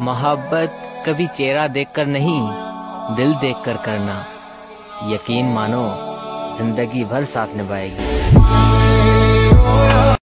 मोहब्बत कभी चेहरा देखकर नहीं दिल देखकर करना। यकीन मानो ज़िंदगी भर साथ निभाएगी।